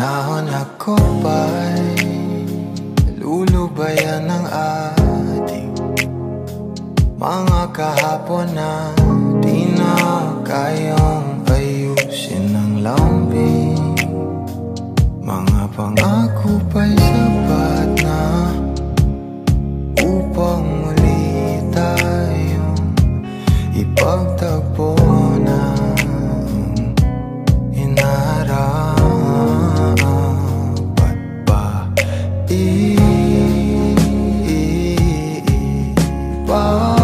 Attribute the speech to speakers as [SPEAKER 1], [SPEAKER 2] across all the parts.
[SPEAKER 1] panahon ako ba'y Lulubayan ng ating Mga kahapon na Wow.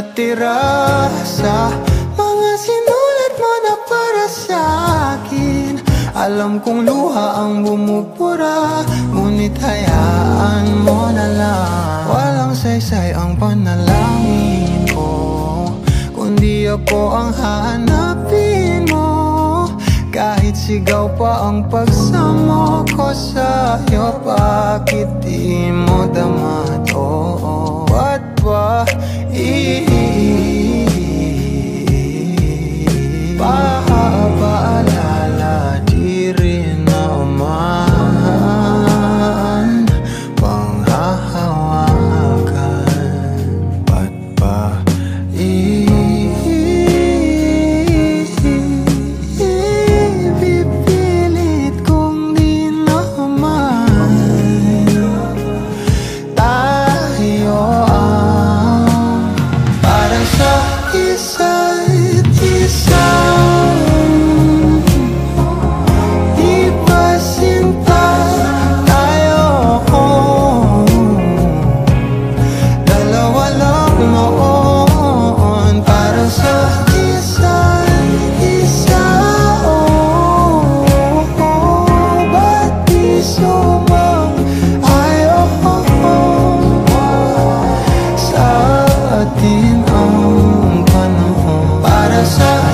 [SPEAKER 1] natira sa Mga sinulat mo na para sa akin Alam kong luha ang bumupura Ngunit hayaan mo na lang Walang saysay ang panalangin ko Kundi ako ang hahanapin mo Kahit sigaw pa ang pagsamo ko sa'yo Bakit di mo dama? Oh, oh. Bye. sorry.